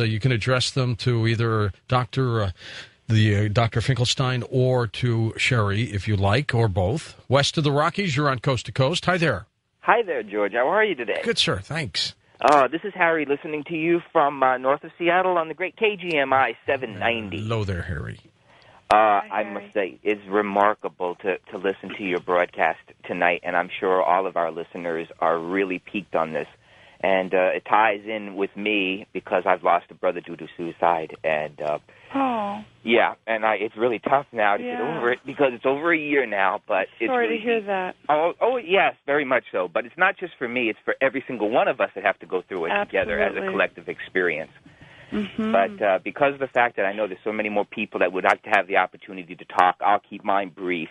uh, you can address them to either Dr. Uh, the uh, Dr. Finkelstein or to Sherrie if you like, or both. West of the Rockies, you're on Coast to Coast. Hi there. Hi there, George. How are you today? Good, sir. Thanks. Uh, this is Harry listening to you from uh, north of Seattle on the great KGMI 790. Hello there, Harry. Uh, I must say, it's remarkable to, to listen to your broadcast tonight, and I'm sure all of our listeners are really piqued on this. And uh, it ties in with me because I've lost a brother due to suicide, and uh, Oh, yeah, and I, it's really tough now to get over it because it's over a year now. But it's sorry really to hear that. Oh, oh yes, very much so. But it's not just for me; it's for every single one of us that have to go through it together as a collective experience. hmm But uh, because of the fact that I know there's so many more people that would like to have the opportunity to talk, I'll keep mine brief.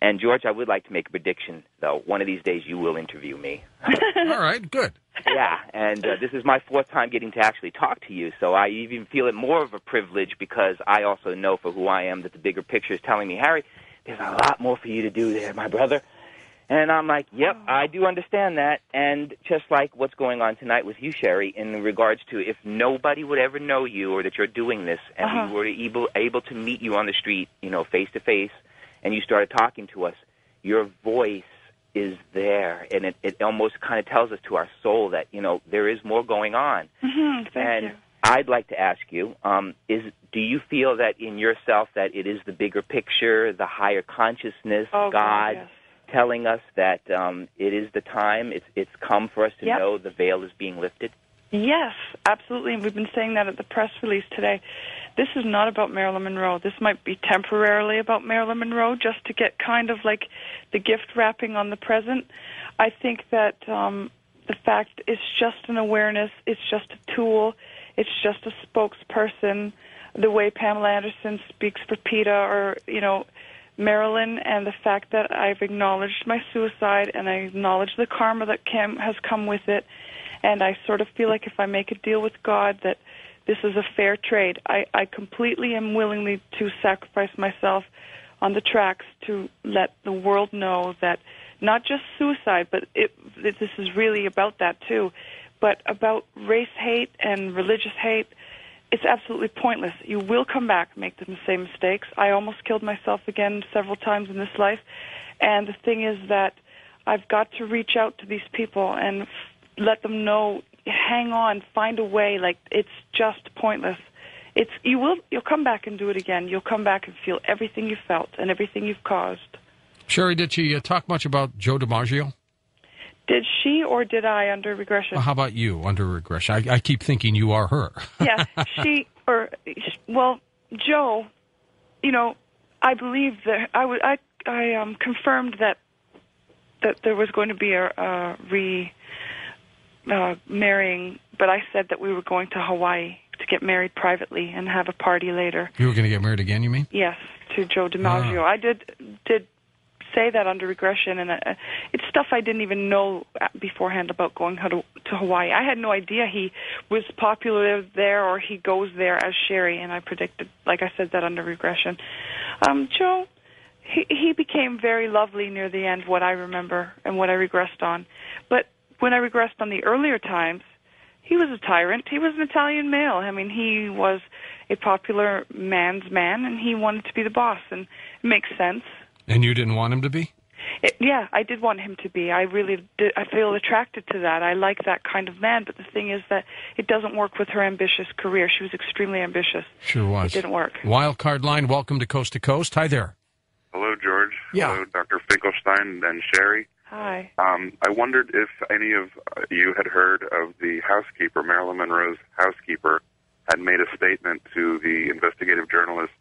And George, I would like to make a prediction, though. One of these days, you will interview me. All right, good. yeah, and uh, this is my fourth time getting to actually talk to you, so I even feel it more of a privilege because I also know for who I am that the bigger picture is telling me, Harry, there's a lot more for you to do there, my brother. And I'm like, yep, I do understand that. And just like what's going on tonight with you, Sherrie, in regards to if nobody would ever know you or that you're doing this, and Uh-huh. we were able able to meet you on the street, you know, face to face, and you started talking to us, your voice is there, and it, it almost kind of tells us to our soul that you know there is more going on. hmm Thank and you. I'd like to ask you: um, Is do you feel that in yourself that it is the bigger picture, the higher consciousness, Oh, God, yes. telling us that um, it is the time? It's it's come for us to Yep. know the veil is being lifted. Yes, absolutely. And we've been saying that at the press release today. This is not about Marilyn Monroe. This might be temporarily about Marilyn Monroe just to get kind of like the gift wrapping on the present. I think that um, the fact it's just an awareness, it's just a tool, it's just a spokesperson. The way Pamela Anderson speaks for PETA or, you know, Marilyn and the fact that I've acknowledged my suicide and I acknowledge the karma that came, has come with it. And I sort of feel like if I make a deal with God that this is a fair trade, I, I completely am willingly to sacrifice myself on the tracks to let the world know that not just suicide, but it, that this is really about that too, but about race hate and religious hate it's absolutely pointless. You will come back make the same mistakes. I almost killed myself again several times in this life. And the thing is that I've got to reach out to these people and let them know, hang on, find a way. Like it's just pointless. It's you will you'll come back and do it again. You'll come back and feel everything you felt and everything you've caused. Sherrie, did she uh, talk much about Joe DiMaggio? Did she or did I under regression? Well, how about you under regression? I, I keep thinking you are her. yeah, she or well, Joe. You know, I believe that I was I I um confirmed that that there was going to be a, a re uh, marrying, but I said that we were going to Hawaii to get married privately and have a party later. You were going to get married again, you mean? Yes, to Joe DiMaggio. I did did say that under regression, and uh, it's stuff I didn't even know beforehand about going to, to Hawaii. I had no idea he was popular there or he goes there as Sherrie, and I predicted, like I said, that under regression. Um, Joe, he he became very lovely near the end. What I remember and what I regressed on, but when I regressed on the earlier times, he was a tyrant. He was an Italian male. I mean, he was a popular man's man, and he wanted to be the boss, and it makes sense. And you didn't want him to be? It, yeah, I did want him to be. I really did. I feel attracted to that. I like that kind of man. But the thing is that it doesn't work with her ambitious career. She was extremely ambitious. Sure was. It didn't work. Wild card line, welcome to Coast to Coast. Hi there. Hello, George. Yeah. Hello, Dr. Finkelstein and Sherrie. Hi. Um, I wondered if any of you had heard of the housekeeper, Marilyn Monroe's housekeeper, had made a statement to the investigative journalist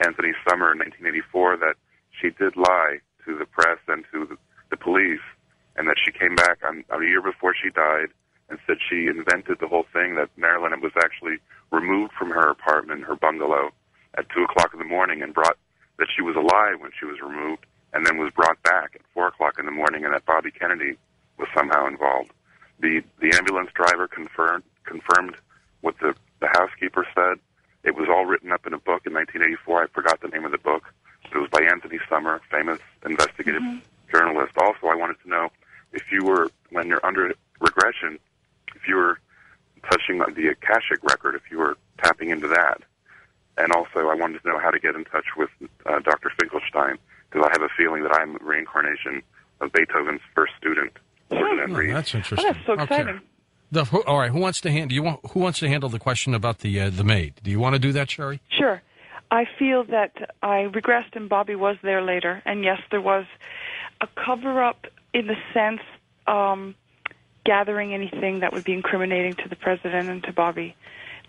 Anthony Summer in 1984 that she did lie to the press and to the, police, and that she came back on, a year before she died and said she invented the whole thing, that Marilyn was actually removed from her apartment, her bungalow, at 2 o'clock in the morning and brought that she was alive when she was removed and then was brought back at four o'clock in the morning, and that Bobby Kennedy was somehow involved. The the ambulance driver confirmed confirmed what the the housekeeper said. It was all written up in a book in 1984. I forgot the name of the book. It was by Anthony Summer, famous investigative journalist. Also, I wanted to know if you were when you're under regression, if you were touching the Akashic record if you were tapping into that. And also, I wanted to know how to get in touch with uh, Dr. Finkelstein because I have a feeling that I'm reincarnation of Beethoven's first student, Ferdinand Oh, Ries. that's Oh, interesting. that's so Okay. exciting. The, who, all right, who wants to handle? You want who wants to handle the question about the uh, the maid? Do you want to do that, Sherrie? Sure. I feel that I regressed and Bobby was there later. And yes, there was a cover up in the sense um, gathering anything that would be incriminating to the president and to Bobby.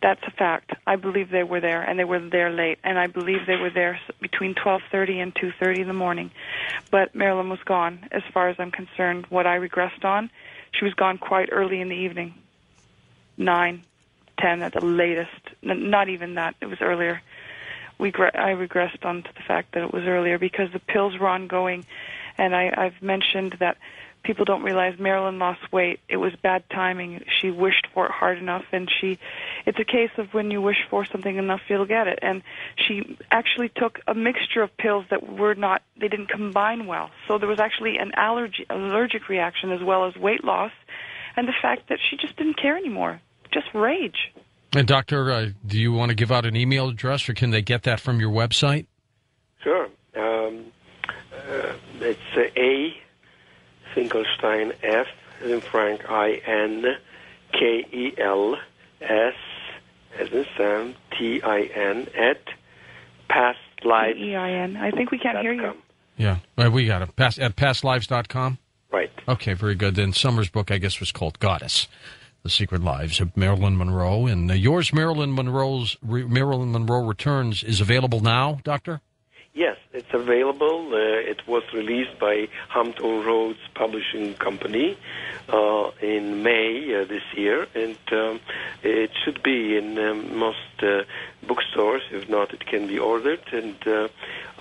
That's a fact. I believe they were there, and they were there late, and I believe they were there between 12:30 and 2:30 in the morning. But Marilyn was gone, as far as I'm concerned. What I regressed on, she was gone quite early in the evening, nine, ten at the latest. Not even that; it was earlier. We I regressed onto the fact that it was earlier because the pills were ongoing, and I, I've mentioned that people don't realize Marilyn lost weight. It was bad timing. She wished for it hard enough, and she. It's a case of when you wish for something enough, you'll get it. And she actually took a mixture of pills that were not. They didn't combine well, so there was actually an allergy, allergic reaction as well as weight loss, and the fact that she just didn't care anymore. Just rage. And doctor, uh, do you want to give out an email address, or can they get that from your website? Sure. Um, uh, it's uh, A. Finkelstein F. as in Frank I N K E L S as in Sam T I N at pastlives.com. E I N. I think we can't hear you. Yeah, uh, we got it. Past, at pastlives.com? Right. Okay, very good. Then Summer's book, I guess, was called Goddess. The Secret Lives of Marilyn Monroe. And uh, yours, Marilyn Monroe's Re- Marilyn Monroe Returns, is available now, Doctor? Yes, it's available. Uh, it was released by Hampton Roads Publishing Company uh, in May uh, this year, and um, it should be in um, most uh, bookstores. If not, it can be ordered, and uh,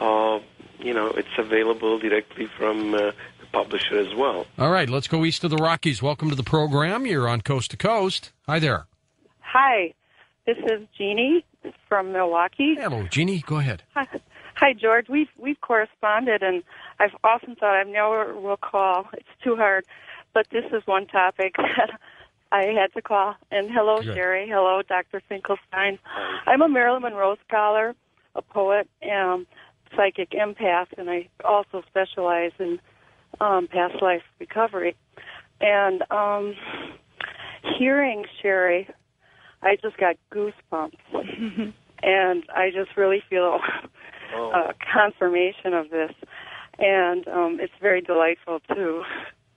uh, you know it's available directly from uh, the publisher as well. All right, let's go east of the Rockies. Welcome to the program. You're on Coast to Coast. Hi there. Hi, this is Jeannie from Milwaukee. Hello, Jeannie. Go ahead. Hi, Hi, George. We've we've corresponded, and I've often thought I never will call. It's too hard, but this is one topic that I had to call. And hello, Good. Sherrie. Hello, Dr. Finkelstein. I'm a Marilyn Monroe scholar, a poet, um, psychic empath, and I also specialize in um, past life recovery. And um, hearing Sherrie, I just got goosebumps. and I just really feel uh, confirmation of this, and um, it's very delightful to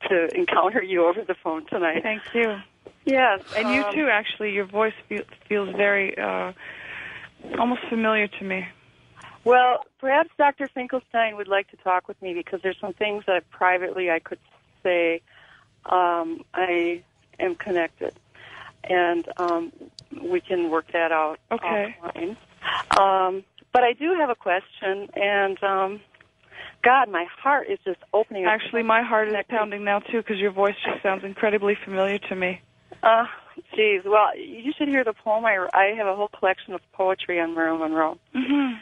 to encounter you over the phone tonight. Thank you. Yes, And you um, too, actually. Your voice fe- feels very, uh, almost familiar to me. Well, perhaps Dr. Finkelstein would like to talk with me because there's some things that privately I could say um, I am connected, and um, we can work that out Okay. offline. Um, but I do have a question, and um, God, my heart is just opening. up. Actually, my heart is pounding now too because your voice just sounds incredibly familiar to me. Uh, geez. Well, you should hear the poem. I, I have a whole collection of poetry on Marilyn Monroe. Mm-hmm.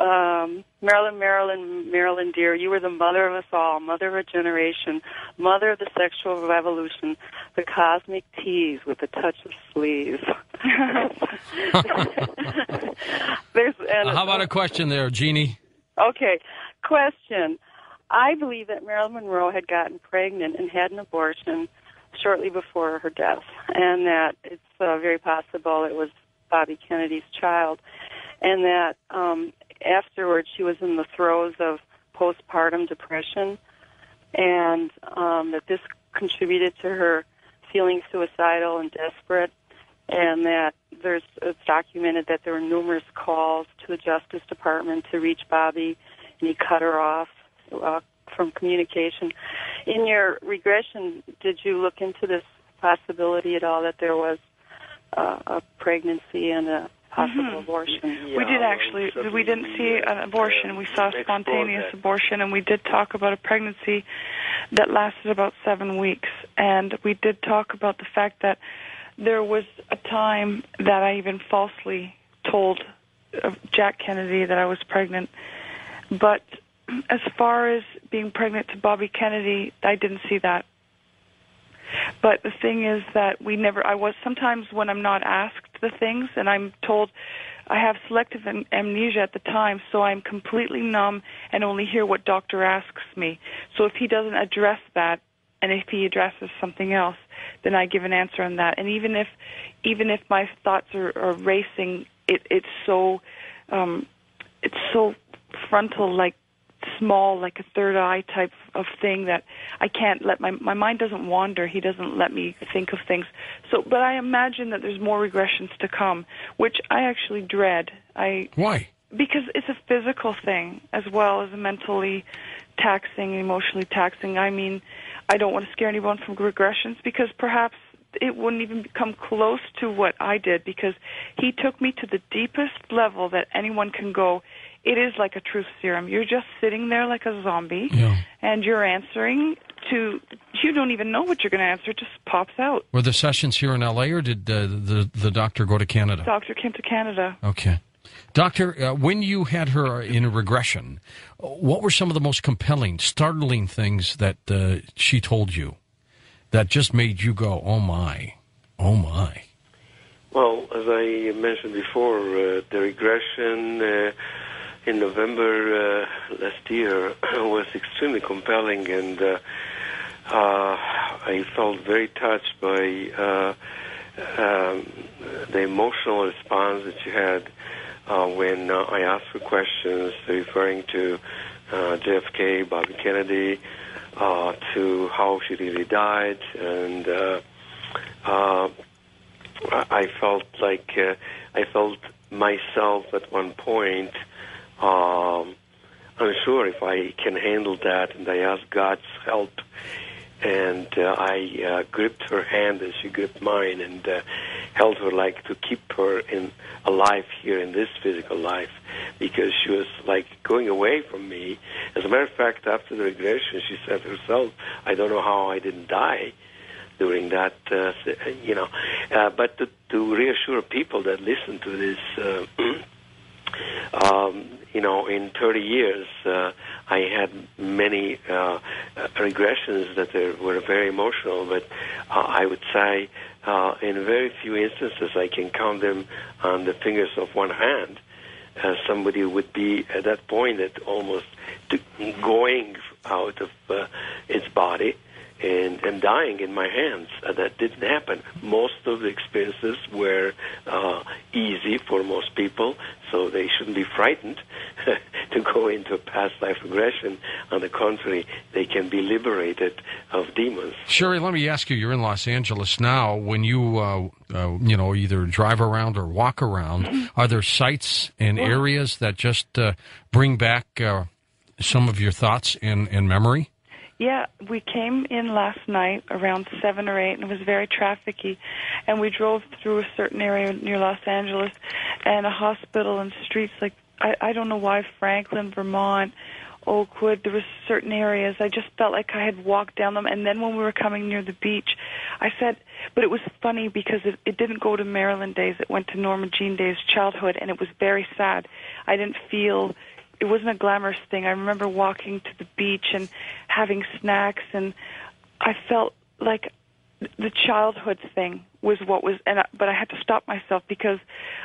Um, Marilyn, Marilyn, Marilyn, dear, you were the mother of us all, mother of a generation, mother of the sexual revolution, the cosmic tease with a touch of sleaze. There's, and Uh, how about a question there, Jeannie? Okay. Question. I believe that Marilyn Monroe had gotten pregnant and had an abortion shortly before her death, and that it's uh, very possible it was Bobby Kennedy's child, and that um, afterwards she was in the throes of postpartum depression, and um, that this contributed to her feeling suicidal and desperate, and that there's it's documented that there were numerous calls to the Justice Department to reach Bobby, and he cut her off uh, from communication. In your regression, did you look into this possibility at all that there was uh, a pregnancy and a possible Mhm. abortion? we did actually. We didn't see an abortion. We saw spontaneous abortion, and we did talk about a pregnancy that lasted about seven weeks. And we did talk about the fact that there was a time that I even falsely told uh, Jack Kennedy that I was pregnant. But as far as being pregnant to Bobby Kennedy, I didn't see that. But the thing is that we never. I was sometimes when I'm not asked the things, and I'm told I have selective am- amnesia at the time, so I'm completely numb and only hear what doctor asks me. So if he doesn't address that, and if he addresses something else, then I give an answer on that. And even if, even if my thoughts are, are racing, it, it's so, um, it's so frontal, like small, like a third eye type of thing that I can't let my my mind doesn't wander. He doesn't let me think of things. So, but I imagine that there's more regressions to come, which I actually dread. I Why? because it's a physical thing as well as a mentally taxing, emotionally taxing. I mean, I don't want to scare anyone from regressions because perhaps it wouldn't even come close to what I did because he took me to the deepest level that anyone can go. It is like a truth serum. You're just sitting there like a zombie Yeah. and you're answering to you don't even know what you're going to answer it just pops out Were the sessions here in L.A. or did uh, the the doctor go to Canada? The doctor came to canada Okay. Doctor, uh, when you had her in a regression, uh, what were some of the most compelling, startling things that uh, she told you that just made you go, oh my, oh my? Well, as I mentioned before, uh, the regression uh, in November uh, last year was extremely compelling, and uh, uh, I felt very touched by uh, um, the emotional response that you had uh, when uh, I asked for questions referring to JFK, Bobby Kennedy, to how she really died, and I felt like I felt myself at one point unsure if I can handle that, and I asked God's help. And uh, I uh, gripped her hand as she gripped mine, and uh, held her like to keep her in alive here in this physical life, because she was like going away from me. As a matter of fact, after the regression, she said herself, "I don't know how I didn't die." during that, uh, you know. Uh, but to, to reassure people that listen to this, uh, um, you know, in 30 years, uh, I had many uh, regressions that were very emotional, but uh, I would say uh, in very few instances I can count them on the fingers of one hand. Uh, somebody would be at that point at almost going out of uh, its body and, and dying in my hands. Uh, that didn't happen. Most of the experiences were uh, easy for most people, so they shouldn't be frightened to go into a past life regression. On the contrary, they can be liberated of demons. Sherrie, let me ask you. You're in Los Angeles now. When you, uh, uh, you know, either drive around or walk around, are there sites and areas that just uh, bring back uh, some of your thoughts and, and memory? Yeah, we came in last night around seven or eight, and it was very trafficy. And we drove through a certain area near Los Angeles, and a hospital and streets like I, I don't know why Franklin, Vermont, Oakwood. There was certain areas I just felt like I had walked down them. And then when we were coming near the beach, I said, but it was funny because it, it didn't go to Marilyn days. It went to Norma Jean Day's childhood, and it was very sad. I didn't feel it wasn't a glamorous thing. I remember walking to the beach and having snacks, and I felt like the childhood thing was what was. And I, but I had to stop myself because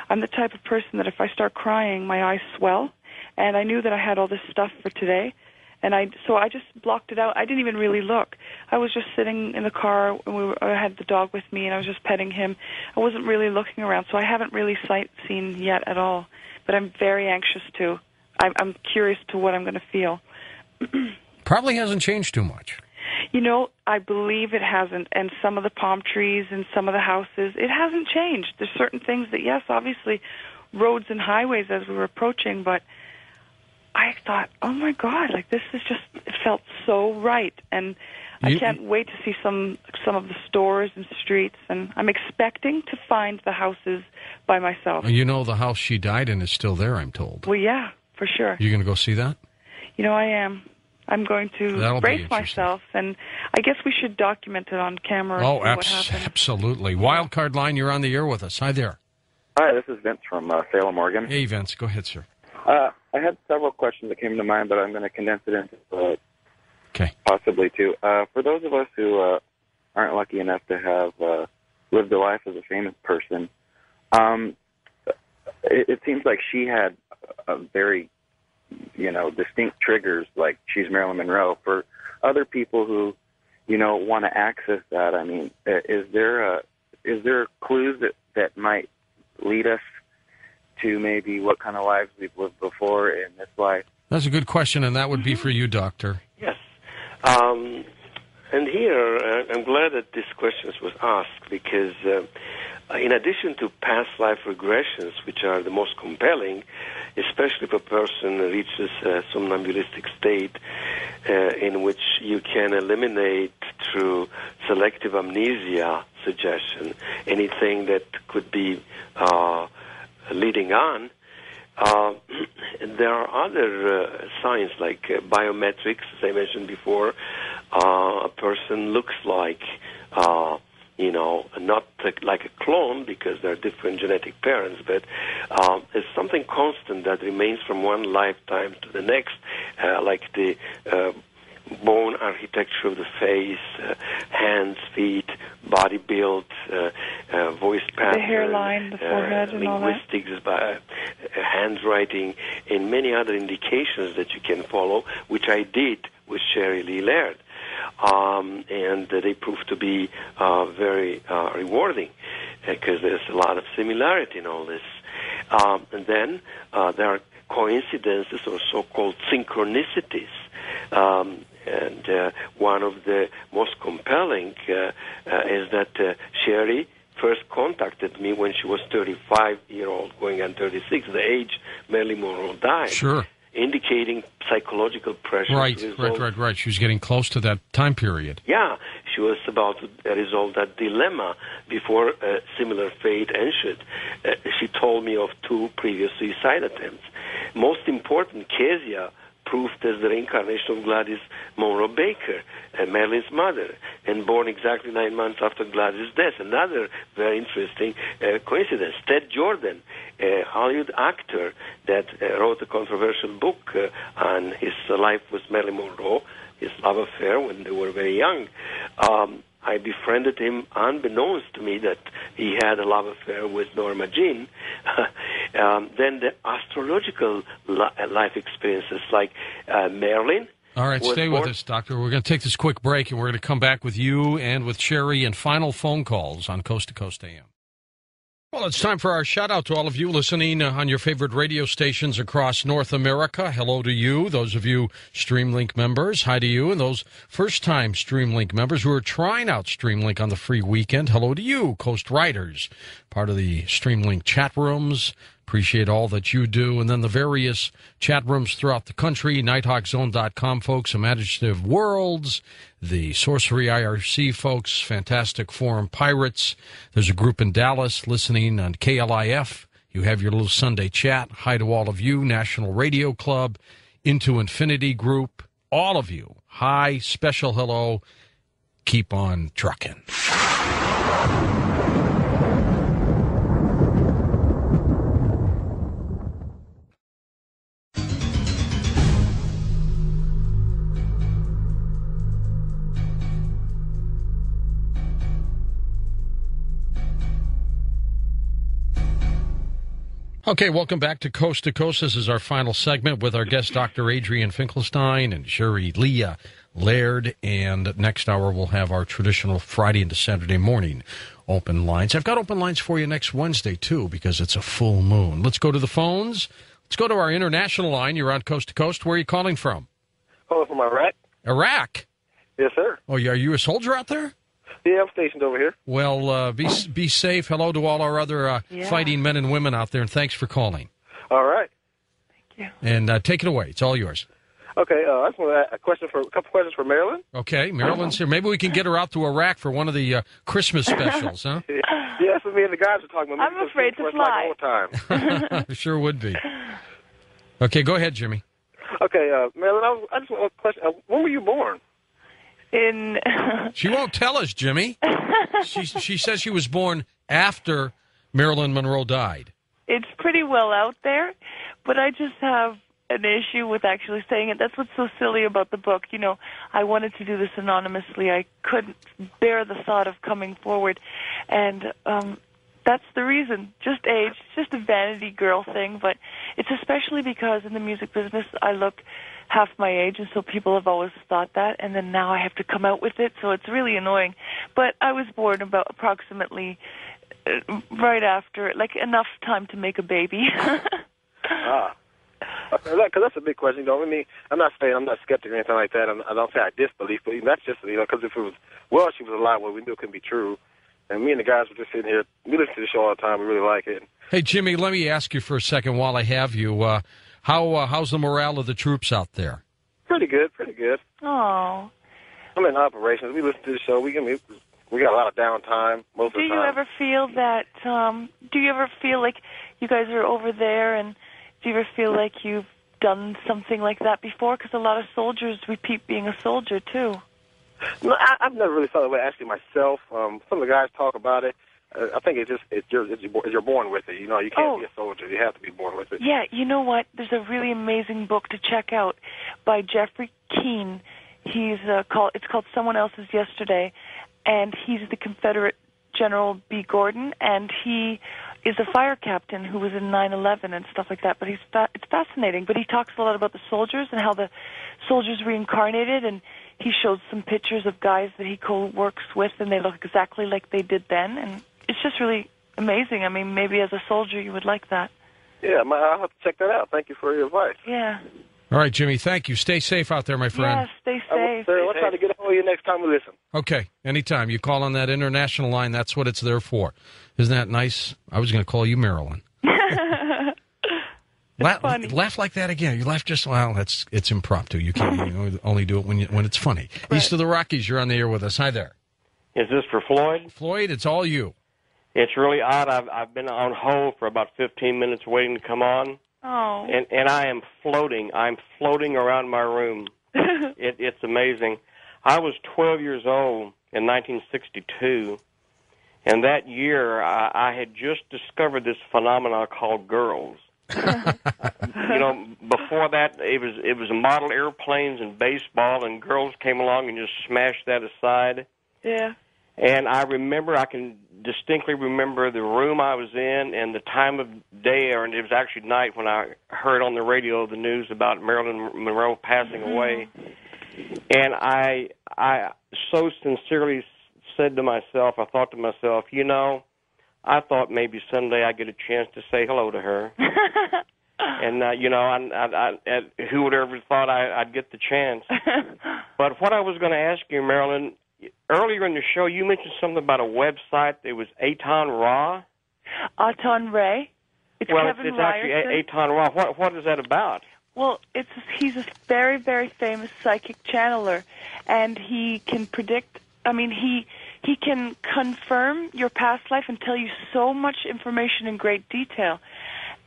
I'm the type of person that if I start crying, my eyes swell, and I knew that I had all this stuff for today. And I so I just blocked it out. I didn't even really look. I was just sitting in the car, and we were, I had the dog with me, and I was just petting him. I wasn't really looking around, so I haven't really sightseen yet at all. But I'm very anxious to. I'm, I'm curious to what I'm going to feel. Probably hasn't changed too much. You know, I believe it hasn't. And some of the palm trees and some of the houses, it hasn't changed. There's certain things that, yes, obviously, roads and highways as we were approaching, but I thought, oh my God, like this is just, it felt so right. And I can't wait to see some some of the stores and streets. And I'm expecting to find the houses by myself. You know, the house she died in is still there, I'm told. Well, yeah, for sure. You going to go see that? You know, I am. I'm going to That'll brace myself, and I guess we should document it on camera. Oh, and what abs- absolutely. Wildcard line, you're on the air with us. Hi there. Hi, this is Vince from uh, Salem, Oregon. Hey, Vince, go ahead, sir. Uh, I had several questions that came to mind, but I'm going to condense it into uh, Okay. possibly two. Uh, for those of us who uh, aren't lucky enough to have uh, lived a life as a famous person. Um, it, it seems like she had a very, you know, distinct triggers. Like she's Marilyn Monroe. For other people who, you know, want to access that, I mean, uh, is there a is there clues that that might lead us to maybe what kind of lives we've lived before in this life? That's a good question, and that would be for you, Doctor. Yes. Um, and here, uh, I'm glad that this question was asked because, uh, in addition to past life regressions, which are the most compelling, especially if a person reaches a somnambulistic state uh, in which you can eliminate through selective amnesia suggestion anything that could be uh, leading on. Uh, there are other uh, signs like uh, biometrics, as I mentioned before. Uh, a person looks like, uh, you know, not like a clone because they're different genetic parents, but uh, it's something constant that remains from one lifetime to the next, uh, like the uh, bone architecture of the face, uh, hands, feet, body build, uh, uh, voice pattern, the hairline, the forehead, uh, and all that. linguistics, by, uh, handwriting, and many other indications that you can follow, which I did with Sherrie Lea Laird. Um, and uh, they proved to be uh, very uh, rewarding because there's a lot of similarity in all this. Um, and then uh, there are coincidences or so-called synchronicities. Um, and uh, one of the most compelling uh, uh, is that uh, Sherrie first contacted me when she was 35 year old, going on 36, the age Marilyn Monroe died, Sure. Indicating psychological pressure. Right, right, right, right. She was getting close to that time period. Yeah, she was about to resolve that dilemma before a similar fate ensued. Uh, she told me of two previous suicide attempts. Most important, Kezia proved as the reincarnation of Gladys Monroe Baker, uh, Marilyn's mother, and born exactly nine months after Gladys' death. Another very interesting uh, coincidence. Ted Jordan, a Hollywood actor that uh, wrote a controversial book uh, on his life with Marilyn Monroe, his love affair when they were very young. Um, I befriended him unbeknownst to me that he had a love affair with Norma Jean. um, then the astrological li- life experiences like uh, Marilyn. All right, stay with born- us, Doctor. We're going to take this quick break, and we're going to come back with you and with Sherrie and final phone calls on Coast to Coast AM. Well, it's time for our shout out to all of you listening uh, on your favorite radio stations across North America. Hello to you, those of you Streamlink members. Hi to you, and those first time Streamlink members who are trying out Streamlink on the free weekend. Hello to you, Coast Riders, part of the Streamlink chat rooms. Appreciate all that you do. And then the various chat rooms throughout the country, nighthawkzone.com folks, Imaginative Worlds, the Sorcery IRC folks, Fantastic Forum Pirates. There's a group in Dallas listening on KLIF. You have your little Sunday chat. Hi to all of you, National Radio Club, Into Infinity Group, all of you. Hi, special hello. Keep on trucking. Okay, welcome back to Coast to Coast. This is our final segment with our guest, Dr. Adrian Finkelstein and Sherrie Lea Laird. And next hour, we'll have our traditional Friday into Saturday morning open lines. I've got open lines for you next Wednesday, too, because it's a full moon. Let's go to the phones. Let's go to our international line. You're on Coast to Coast. Where are you calling from? Calling from Iraq. Iraq. Yes, sir. Oh, yeah, are you a soldier out there? Yeah, I'm stationed over here. Well, uh, be be safe. Hello to all our other uh, Yeah. fighting men and women out there, and thanks for calling. All right. Thank you. And uh, take it away. It's all yours. Okay. Uh, I just want to ask a question for a couple questions for Marilyn. Okay, Marilyn's here. Maybe we can get her out to Iraq for one of the uh, Christmas specials, huh? Yeah, that's what me and the guys are talking about. I'm Maybe afraid to like fly. all the time. sure would be. Okay, go ahead, Jimmy. okay, uh, Marilyn, I, was, I just want a question. Uh, when were you born? In She won't tell us, Jimmy. She she says she was born after Marilyn Monroe died. it's pretty well out there, but I just have an issue with actually saying it. That's what's so silly about the book. You know, I wanted to do this anonymously. I couldn't bear the thought of coming forward, and um, that's the reason. Just age, just a vanity girl thing. But it's especially because in the music business, I look half my age, and so people have always thought that. And then now I have to come out with it, so it's really annoying. But I was born about approximately uh, right after, like enough time to make a baby. ah. Because that's a big question. You know, I mean, I'm not saying I'm not skeptic or anything like that. I'm, I don't say I disbelieve, but that's just you know, because if it was well, she was alive, well, we knew it couldn't be true. And me and the guys were just sitting here. We listen to the show all the time. We really like it. Hey, Jimmy, let me ask you for a second while I have you. Uh, how uh, how's the morale of the troops out there? Pretty good, pretty good. Oh. I'm in operations. We listen to the show. We can we got a lot of downtime most do of the time. you ever feel that? Um, do you ever feel like you guys are over there, and do you ever feel like you've done something like that before? Because a lot of soldiers repeat being a soldier too. No, I, I've never really thought about it actually myself. Um, some of the guys talk about it. Uh, I think it's just it's you're, it's you're born with it. You know, you can't Oh. be a soldier. You have to be born with it. Yeah, you know what? There's a really amazing book to check out by Jeffrey Keene. He's uh, called it's called Someone Else's Yesterday, and he's the Confederate General B. Gordon, and he is a fire captain who was in 9/11 and stuff like that. But he's fa- it's fascinating. But he talks a lot about the soldiers and how the soldiers reincarnated, and he shows some pictures of guys that he co-works with, and they look exactly like they did then, and it's just really amazing. I mean, maybe as a soldier you would like that. Yeah, my, I'll have to check that out. Thank you for your advice. Yeah. All right, Jimmy, thank you. Stay safe out there, my friend. Yeah, stay I will, safe. sir, I'll try to get a hold of you next time we listen. Okay, anytime. You call on that international line, that's what it's there for. Isn't that nice? I was going to call you Marilyn. laugh, funny. laugh like that again. You laugh just well. That's it's impromptu. You can you only do it when you, when it's funny. East of the Rockies, you're on the air with us. Hi there, Is this for Floyd? Floyd. It's all you. It's really odd. I've I've been on hold for about 15 minutes waiting to come on, Oh. and and I am floating. I'm floating around my room. it, it's amazing. I was 12 years old in 1962, and that year I, I had just discovered this phenomenon called girls. you know, before that it was it was model airplanes and baseball, and girls came along and just smashed that aside. yeah. And I remember, I can distinctly remember the room I was in and the time of day, or and it was actually night when I heard on the radio the news about Marilyn Monroe passing away. And I, I so sincerely said to myself, I thought to myself, you know, I thought maybe someday I get a chance to say hello to her. and uh, you know, I, I, I, who would ever thought I, I'd get the chance? But what I was going to ask you, Marilyn, earlier in the show, you mentioned something about a website. It was Aton Ra. Ahtun Re. It's well, Kevin it's, it's actually A- Aton Ra. What what is that about? Well, it's he's a very very famous psychic channeler, and he can predict. I mean, he he can confirm your past life and tell you so much information in great detail.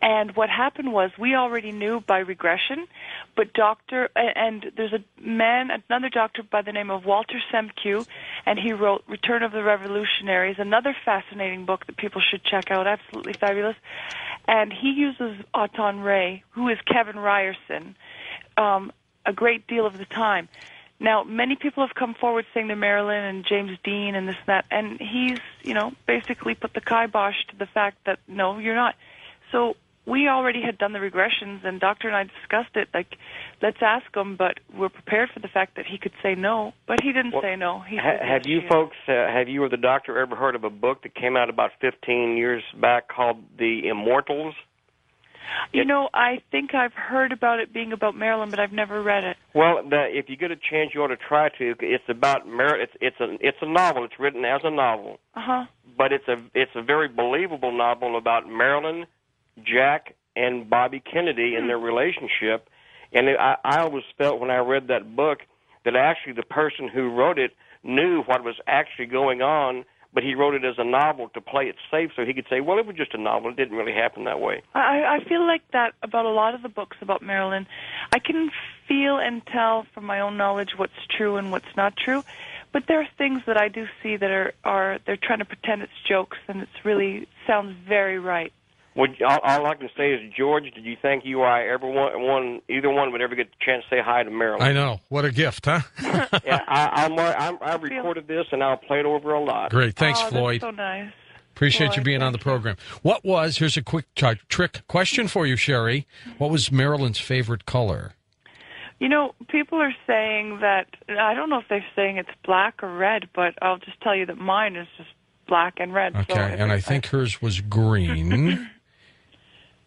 And what happened was we already knew by regression, but doctor and there's a man, another doctor by the name of Walter Semkiw, and he wrote Return of the Revolutionaries, another fascinating book that people should check out. Absolutely fabulous. And he uses Ahtun Re, who is Kevin Ryerson, um, a great deal of the time. Now, many people have come forward saying they're Marilyn and James Dean and this and that, and he's, you know, basically put the kibosh to the fact that no, you're not. So we already had done the regressions, and Doctor and I discussed it. Like, let's ask him, but we're prepared for the fact that he could say no, but he didn't Well, say no. He Ha- said have you folks, uh, have you or the doctor ever heard of a book that came out about 15 years back called The Immortals? You know, I think I've heard about it being about Marilyn, but I've never read it. Well, the, if you get a chance, you ought to try to. It's about Mar- It's it's a it's a novel. It's written as a novel, Uh huh. but it's a it's a very believable novel about Marilyn, Jack, and Bobby Kennedy and hmm. their relationship. And it, I, I always felt when I read that book that actually the person who wrote it knew what was actually going on, but he wrote it as a novel to play it safe, so he could say, "Well, it was just a novel. It didn't really happen that way." I, I feel like that about a lot of the books about Marilyn. I can feel and tell from my own knowledge what's true and what's not true, but there are things that I do see that are are they're trying to pretend it's jokes and it's really sounds very right. Would all, all I can say is, George, did you think you or I ever one, one either one would ever get the chance to say hi to Marilyn? I know. What a gift, huh? yeah, I, I'm, I'm, I recorded this and I'll play it over a lot. Great. Thanks, oh, Floyd. That's so nice. Appreciate you being on the program. What was, here's a quick t- trick question for you, Sherrie. What was Marilyn's favorite color? You know, people are saying that I don't know if they're saying it's black or red, but I'll just tell you that mine is just black and red. Okay, so and I think hers was green.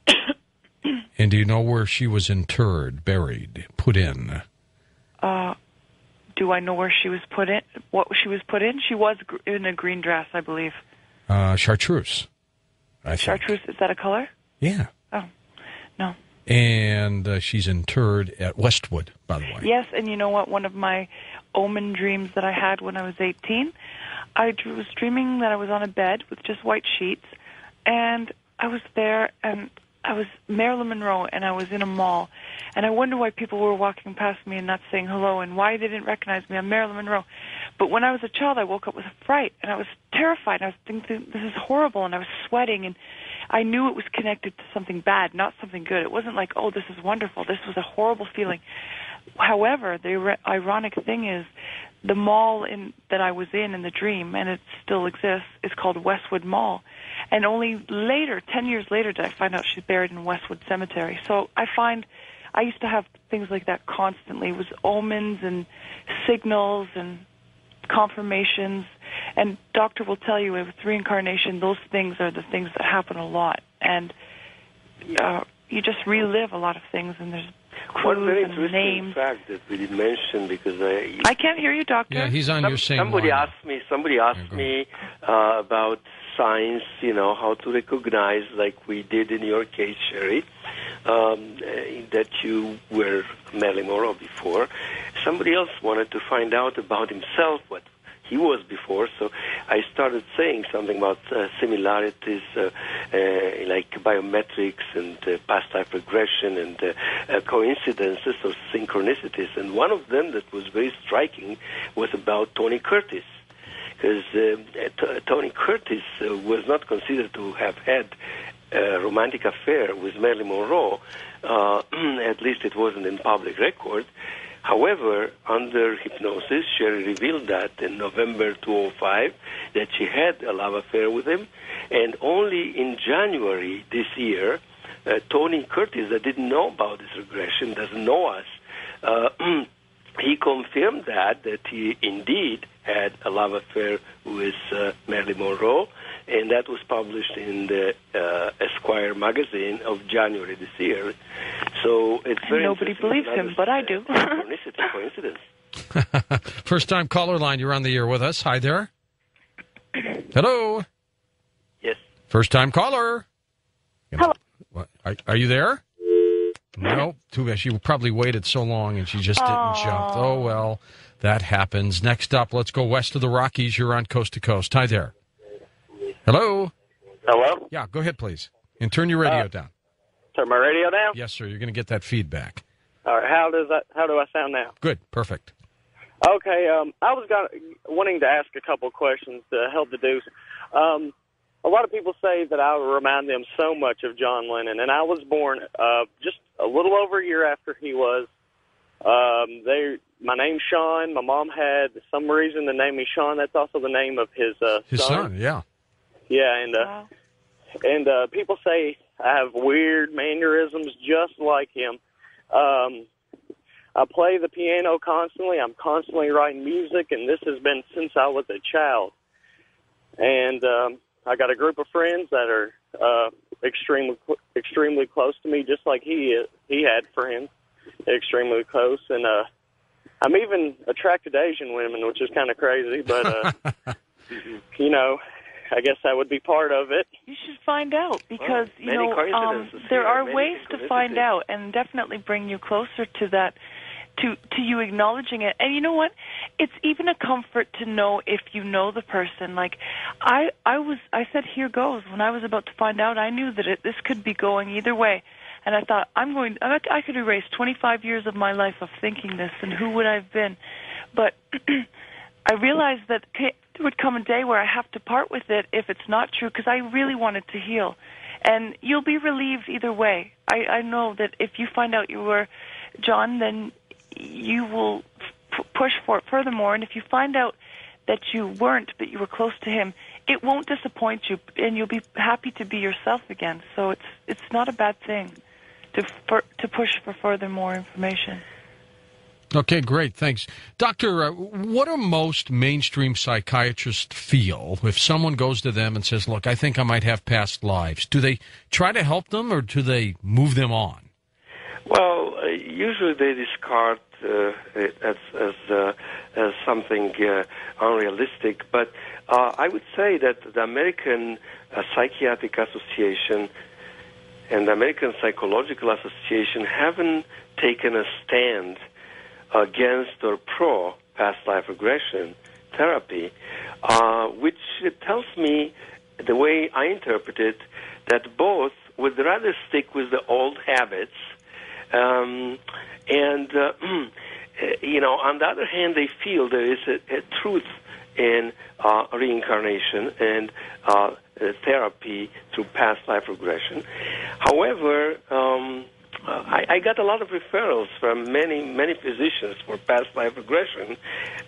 and do you know where she was interred, buried, put in? Uh, do I know where she was put in? What she was put in? She was gr- in a green dress, I believe. Uh, chartreuse. I think. Chartreuse is that a color? Yeah. Oh, no. And uh, she's interred at Westwood, by the way. Yes, and you know what? One of my omen dreams that I had when I was 18, I was dreaming that I was on a bed with just white sheets, and I was there, and I was Marilyn Monroe, and I was in a mall, and I wonder why people were walking past me and not saying hello, and why they didn't recognize me. I'm Marilyn Monroe. But when I was a child, I woke up with a fright, and I was terrified. I was thinking, this is horrible, and I was sweating, and I knew it was connected to something bad, not something good. It wasn't like, oh, this is wonderful. This was a horrible feeling. However, the ir- ironic thing is, the mall in that I was in in the dream, and it still exists, is called Westwood Mall. And only later, ten years later, did I find out she's buried in Westwood Cemetery. So I find I used to have things like that constantly. It was omens and signals and confirmations. And doctor will tell you with reincarnation, those things are the things that happen a lot. And uh, you just relive a lot of things, and there's One very clues and interesting names. fact that we didn't mention because I I can't hear you, doctor. Yeah, he's on Some- your same somebody line. asked me somebody asked me uh, about signs you know how to recognize like we did in your case sherrie um, uh, that you were Marilyn Monroe before somebody else wanted to find out about himself what he was before so I started saying something about uh, similarities uh, uh, like biometrics and uh, past life regression and uh, uh, coincidences or synchronicities and one of them that was very striking was about Tony Curtis because uh, T- Tony Curtis uh, was not considered to have had a romantic affair with Marilyn Monroe. Uh, at least it wasn't in public record. However, under hypnosis, Sherrie revealed that in November 2005 that she had a love affair with him, and only in January this year, uh, Tony Curtis, that didn't know about this regression, doesn't know us, uh, he confirmed that that he indeed had a love affair with uh, Marilyn Monroe, and that was published in the uh, Esquire magazine of January this year. So it's very Nobody believes him, but I do. Coincidence. First time caller line, you're on the air with us. Hi there. Hello. Yes. First time caller. Hello. What, are, are you there? No. Too bad. She probably waited so long and she just didn't jump. Oh, well, that happens. Next up, let's go west of the Rockies. You're on coast to coast. Hi there. Hello. Hello? Yeah, go ahead, please. And turn your radio Uh, down. Turn my radio down? Yes, sir. You're going to get that feedback. All right, how does that how do I sound now? Good. Perfect. Okay, um, I was gonna, wanting to ask a couple of questions to help deduce. Um, a lot of people say that I remind them so much of John Lennon, and I was born uh, just a little over a year after he was. Um, they, my name's Sean. My mom had some reason to name me Sean. That's also the name of his uh, His son, yeah. Yeah, and uh, Wow. and uh, people say I have weird mannerisms just like him. Um, I play the piano constantly. I'm constantly writing music, and this has been since I was a child. And um, I got a group of friends that are uh, extremely extremely close to me, just like he is. He had friends extremely close, and uh, I'm even attracted to Asian women, which is kind of crazy, but uh, you know, I guess that would be part of it. You should find out because you know um, there are ways to find out and definitely bring you closer to that to to you acknowledging it. And you know what? It's even a comfort to know if you know the person. Like I I was I said here goes when I was about to find out. I knew that it, this could be going either way. And I thought I'm going I, I could erase 25 years of my life of thinking this and who would I've been. But I realized that there would come a day where I have to part with it if it's not true because I really wanted to heal. and you'll be relieved either way. I, I know that if you find out you were John, then you will f- push for it furthermore. And if you find out that you weren't, but you were close to him, it won't disappoint you, and you'll be happy to be yourself again. So it's it's not a bad thing to for, to push for further more information. Okay, great. Thanks. Doctor, uh, what do most mainstream psychiatrists feel if someone goes to them and says, Look, I think I might have past lives? Do they try to help them or do they move them on? Well, uh, usually they discard uh, it as as, uh, as something uh, unrealistic, but uh, I would say that the American Psychiatric Association and the American Psychological Association haven't taken a stand against or pro past life regression therapy, uh, which tells me, the way I interpret it, that both would rather stick with the old habits, um, and uh, you know, on the other hand, they feel there is a, a truth in uh, reincarnation and uh, therapy through past life regression. However, um, I, I got a lot of referrals from many, many physicians for past life regression.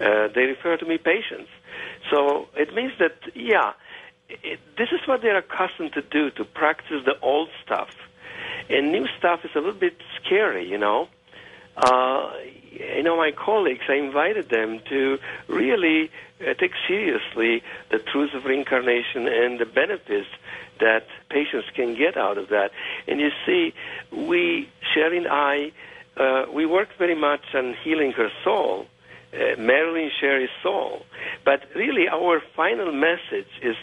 Uh, they refer to me patients. So it means that, yeah, it, this is what they're accustomed to do, to practice the old stuff. And new stuff is a little bit scary, you know. Uh, you know, my colleagues, I invited them to really uh, take seriously the truth of reincarnation and the benefits that patients can get out of that. And you see, we, Sherrie and I, uh, we worked very much on healing her soul, uh, Marilyn Sherrie's soul. But really, our final message is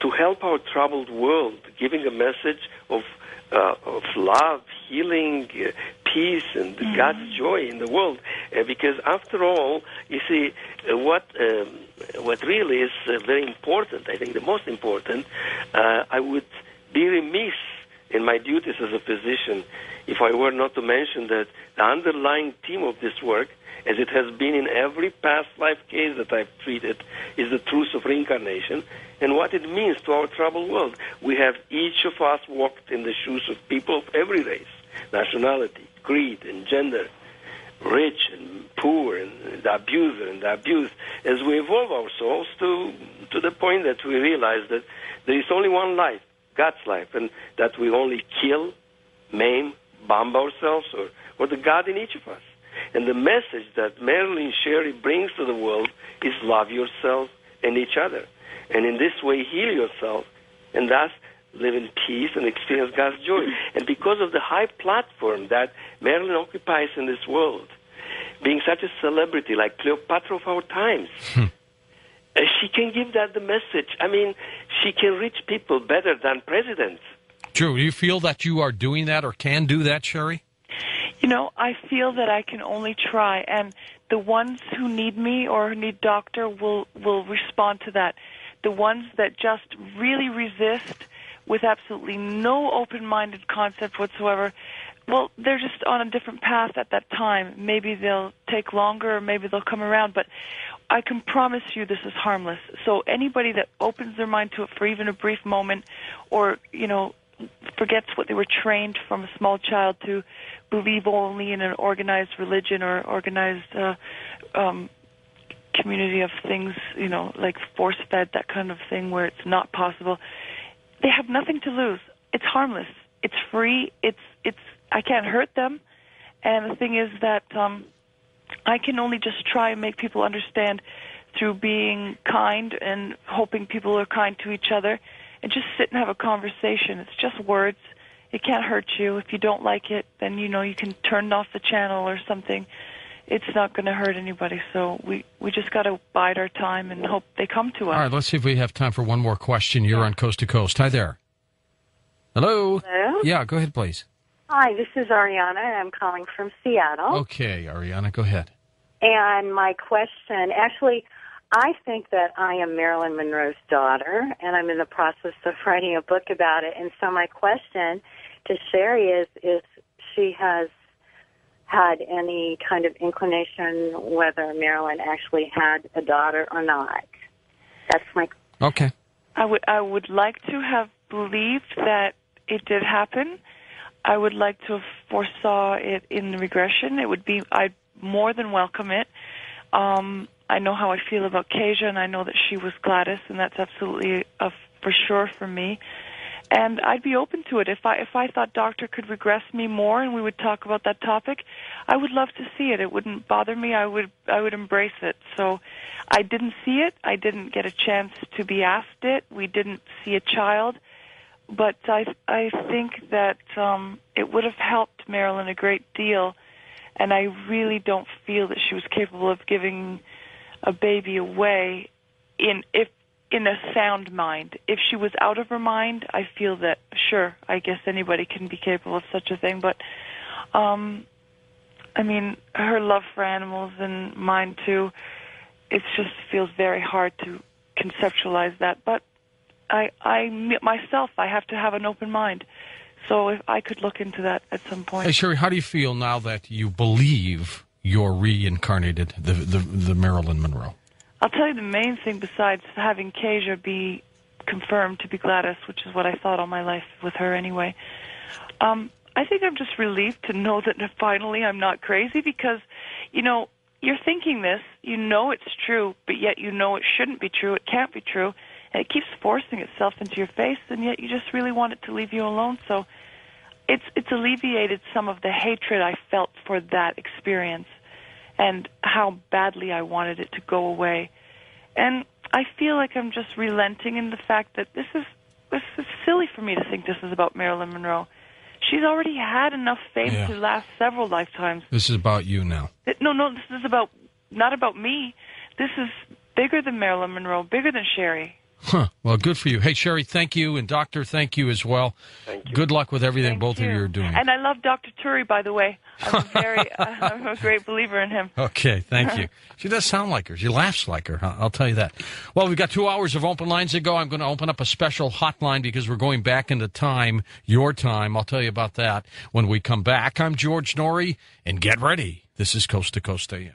to help our troubled world, giving a message of uh, of love, healing, uh, peace, and mm-hmm. God's joy in the world. Uh, because after all, you see, uh, what um, what really is uh, very important, I think the most important, uh, I would be remiss in my duties as a physician if I were not to mention that the underlying theme of this work, as it has been in every past life case that I've treated, is the truth of reincarnation and what it means to our troubled world. We have each of us walked in the shoes of people of every race, nationality, creed, and gender, rich and poor, and the abuser and the abused, as we evolve ourselves to, to the point that we realize that there is only one life, God's life, and that we only kill, maim, bomb ourselves, or, or the God in each of us. And the message that Marilyn Sherrie brings to the world is love yourself and each other. And in this way, heal yourself, and thus live in peace and experience God's joy. And because of the high platform that Marilyn occupies in this world, being such a celebrity like Cleopatra of our times, hmm. uh, she can give that the message. I mean, she can reach people better than presidents. Drew, do you feel that you are doing that or can do that, Sherrie? You know, I feel that I can only try, and the ones who need me or need doctor will will respond to that. The ones that just really resist with absolutely no open-minded concept whatsoever, well, they're just on a different path at that time. Maybe they'll take longer, or maybe they'll come around, but I can promise you this is harmless. So anybody that opens their mind to it for even a brief moment, or you know, forgets what they were trained from a small child to believe only in an organized religion or organized uh, um, community of things, you know, like force fed, that kind of thing where it's not possible. They have nothing to lose. It's harmless. It's free. It's it's I can't hurt them. And the thing is that um I can only just try and make people understand through being kind and hoping people are kind to each other and just sit and have a conversation. It's just words. It can't hurt you. If you don't like it, then you know you can turn off the channel or something. It's not going to hurt anybody. So we we just got to bide our time and hope they come to us. All right, let's see if we have time for one more question. You're on Coast to Coast. Hi there. Hello. Hello. Yeah, go ahead, please. Hi, this is Ariana. and I'm calling from Seattle. Okay, Ariana, go ahead. And my question, actually, I think that I am Marilyn Monroe's daughter, and I'm in the process of writing a book about it. And so my question to Sherrie is, is she has had any kind of inclination whether Marilyn actually had a daughter or not. That's my okay. I would I would like to have believed that it did happen. I would like to have foresaw it in the regression. It would be I'd more than welcome it. Um, I know how I feel about Kasia, and I know that she was Gladys, and that's absolutely a, for sure for me. And I'd be open to it if I if I thought Doctor could regress me more, and we would talk about that topic. I would love to see it. It wouldn't bother me. I would I would embrace it. So, I didn't see it. I didn't get a chance to be asked it. We didn't see a child, but I I think that um, it would have helped Marilyn a great deal, and I really don't feel that she was capable of giving a baby away in if in a sound mind. If she was out of her mind, I feel that sure, I guess anybody can be capable of such a thing, but um I mean, her love for animals and mine too. It just feels very hard to conceptualize that, but I I myself I have to have an open mind. So if I could look into that at some point. Hey, Sherrie, how do you feel now that you believe you're reincarnated, the the, the Marilyn Monroe? I'll tell you the main thing besides having Kasia be confirmed to be Gladys, which is what I thought all my life with her anyway. Um, I think I'm just relieved to know that finally I'm not crazy because, you know, you're thinking this, you know it's true, but yet you know it shouldn't be true, it can't be true, and it keeps forcing itself into your face, and yet you just really want it to leave you alone. So it's it's alleviated some of the hatred I felt for that experience and how badly I wanted it to go away. And I feel like I'm just relenting in the fact that this is this is silly for me to think this is about Marilyn Monroe. She's already had enough fame Yeah. to last several lifetimes. This is about you now. No, no, this is about not about me. This is bigger than Marilyn Monroe, bigger than Sherrie. Huh. Well, good for you. Hey, Sherrie, thank you, and Doctor, thank you as well. Thank you. Good luck with everything Thank both of you. you are doing. And I love Dr. Turi, by the way. I'm a very, I'm a great believer in him. Okay, thank you. She does sound like her. She laughs like her. huh? I'll tell you that. Well, we've got two hours of open lines to go. I'm going to open up a special hotline because we're going back into time, your time. I'll tell you about that when we come back. I'm George Noory, and get ready. This is Coast to Coast AM.